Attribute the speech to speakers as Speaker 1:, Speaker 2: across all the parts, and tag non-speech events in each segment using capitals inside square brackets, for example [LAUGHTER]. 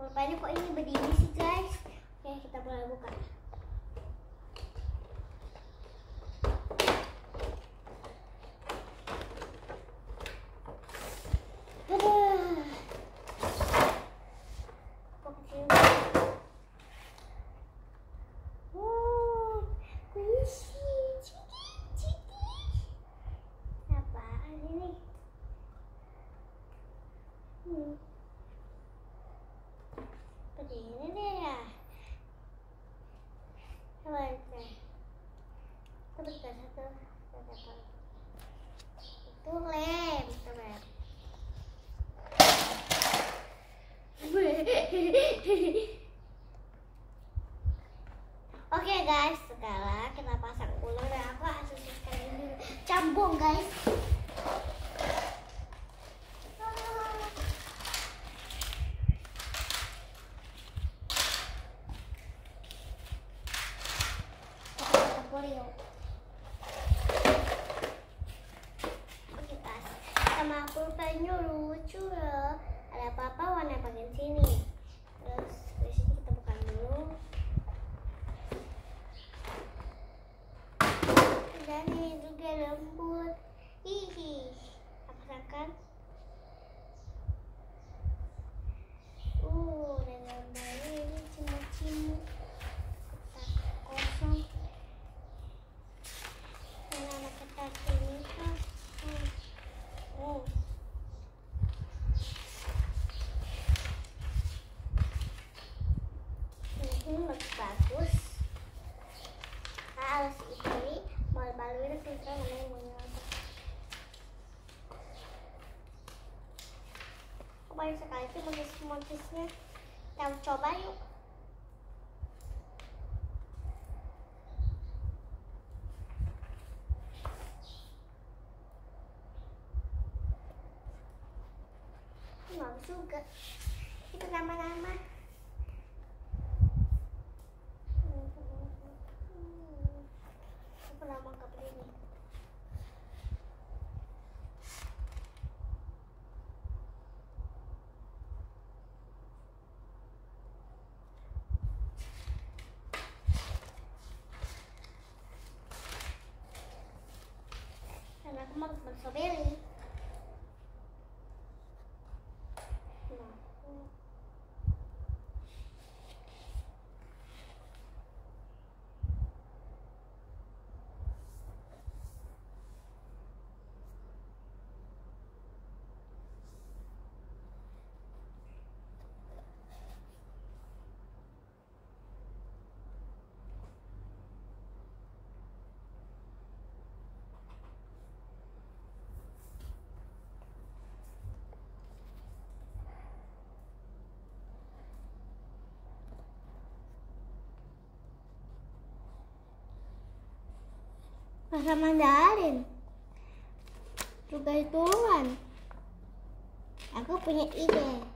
Speaker 1: pulpennya kok ini berdiri sih guys. Oke kita mulai buka. Aduh. Kok kecil banget? Wow, puisi, citi, citi. Apaan ini? Hmm. Seperti ini deh ya. Coba kita. Kita buka satu, satu, satu. Itu lem, itu lem. Oke guys, sekarang kita pasang ulang dan aku asosiasikan ini dulu. Cambung guys. Kita campur yuk. Oke guys, sama pulpennya lucu ya. Ada apa-apa warna bagian sini. Terus di sini kita buka dulu. Dan ini juga lembut. Hihi. Apa rasakan? Uh, dan gambarnya ini cimut-cimut. Kotak kosong. Dan anak ketak ini kan. Hmm. Oh. Ini lebih bagus. Nah, harus ini balu-baluin kita namanya menyelam. Kok banyak sekali sih motif-motifnya. Kita coba yuk. Ini Bagus juga. Itu nama-nama. Aku lama ke ini. Dan aku mau Bahasa Mandarin. Juga hitungan. Aku punya ide.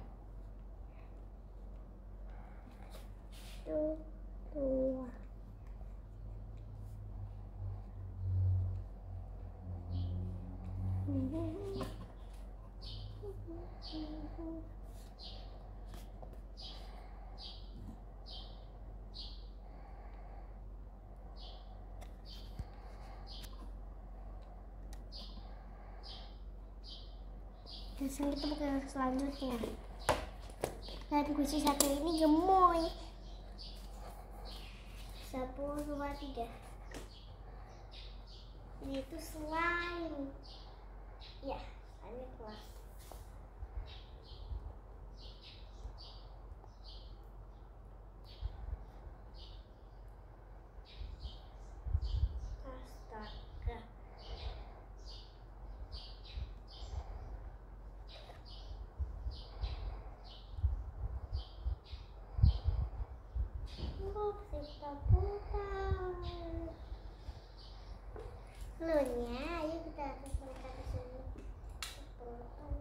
Speaker 1: Dua. Dan sekarang kita buka selanjutnya. Dan kunci satu ini gemoy. Satu, dua, tiga. Ini itu slime. Ya, slime kelas. Putar. Lunya, ayo kita selesaikan ke sini. Putar.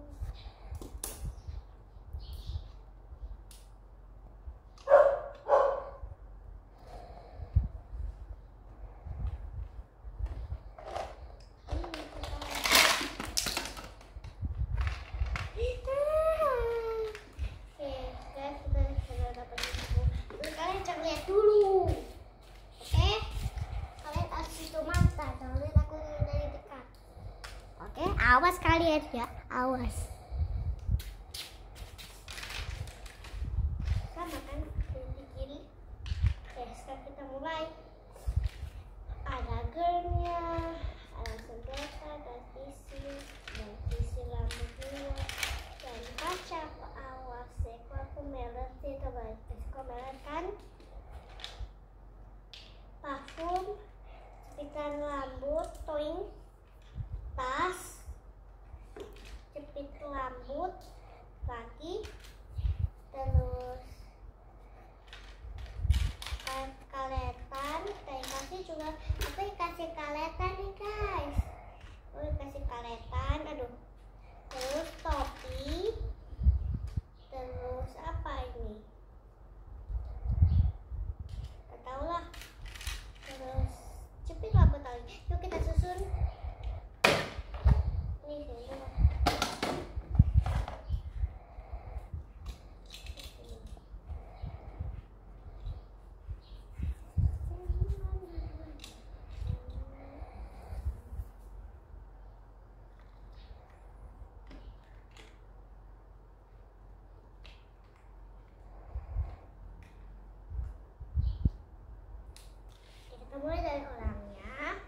Speaker 1: Oke, guys, kita guys ya awas. Sama kan di kiri. Oke sekarang kita mulai. Ada gernya ada senjata dan isi dan isi rambutnya. Dan kaca awas Eko aku melet sih coba Eko melet kan? Parfum cepitan rambut toing tas jepit rambut lagi. Terus ka- kaletan kayak kasih juga. Aku kasih kaletan nih guys. Aku kasih kaletan aduh. Terus topi. Terus apa ini? Tau lah. Terus jepit rambut lagi yuk kita susun. Ini sini mulai dari orangnya.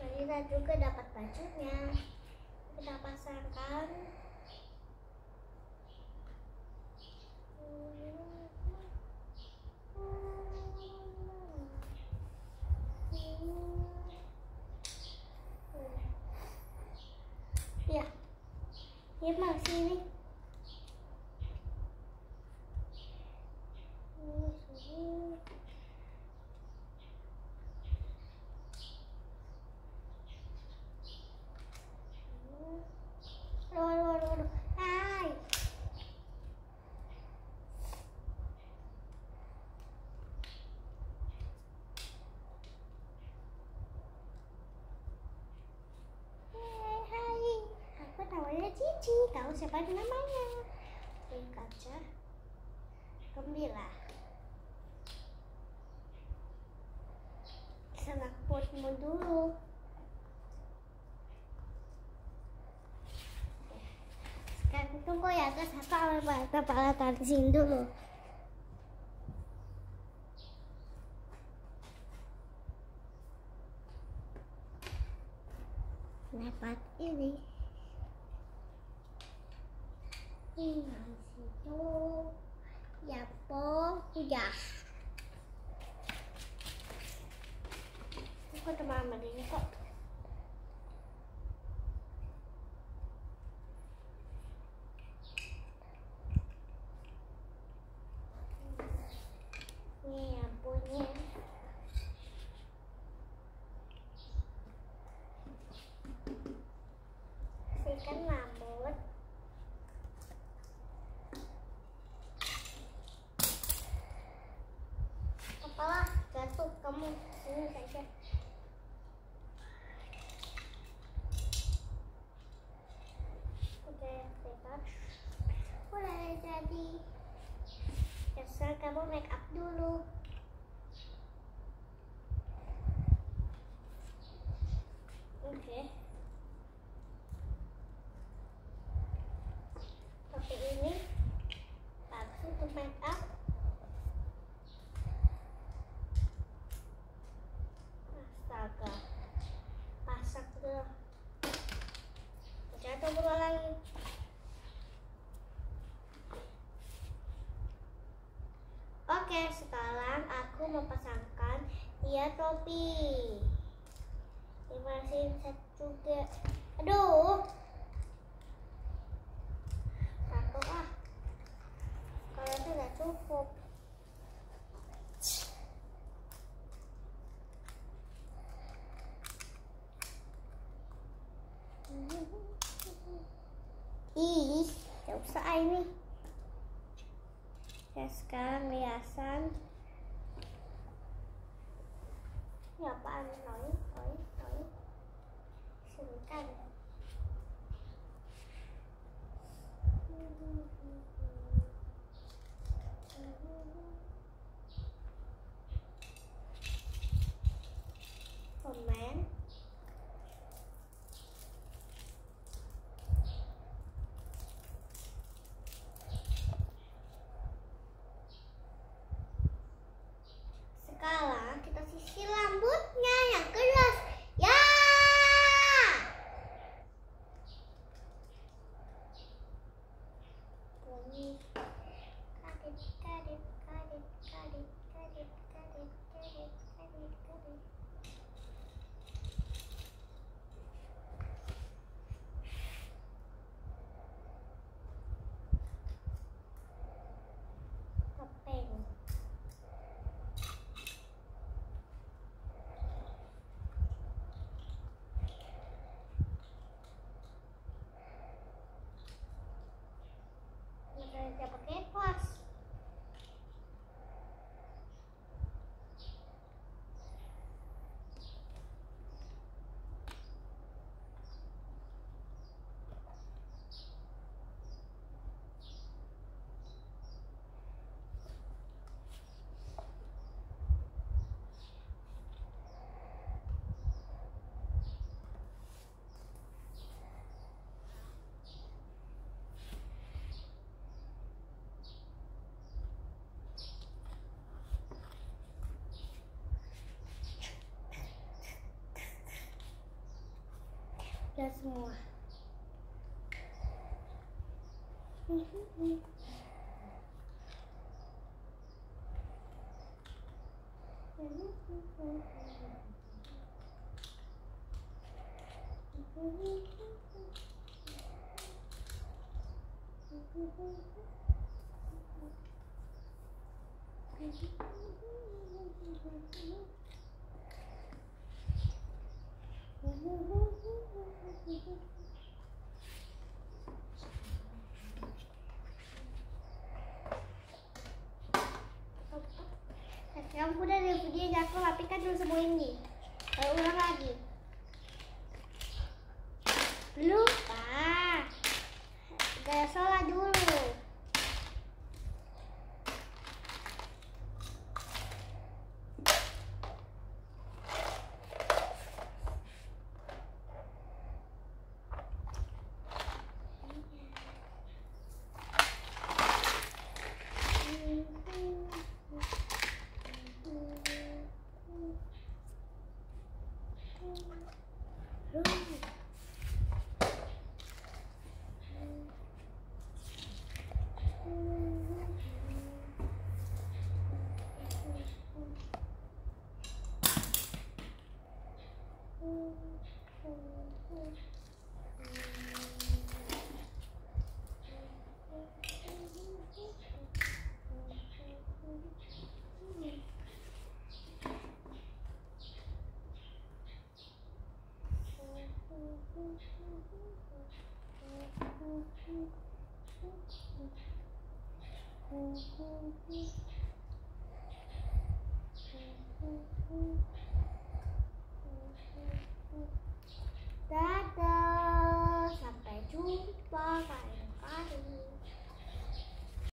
Speaker 1: Dan kita juga dapat bajunya. Kita pasangkan. Ya. Ya mau sini Aduh, aduh, aduh, aduh. Hai. Hai, hai. Aku namanya Cici. Tahu siapa namanya? Kaca. Gembira. Senang potmu dulu. Sekarang tunggu ya guys, aku ambil kepala tansin dulu. Dapat ini. Ini situ. Ya po, udah. Aku teman ini kok. Ini yang punya. Bersihkan rambut. Kepala Oke. Oke. Tapi ini bagus untuk make up. Astaga. Pasak dulu. Jatuh berulang lagi. Oke, sekarang aku mempasangkan dia topi. Dimasin set juga. Aduh. Satu ah. Kalau itu nggak cukup. Ih, gak usah ini. Ya sekarang hiasan. Dan semua. [LAUGHS] Kamu udah deh videonya aku rapikan dulu semua ini. Lalu ulang lagi. Lupa. Gaya sholat dulu. Dadah, sampai jumpa kain-kain.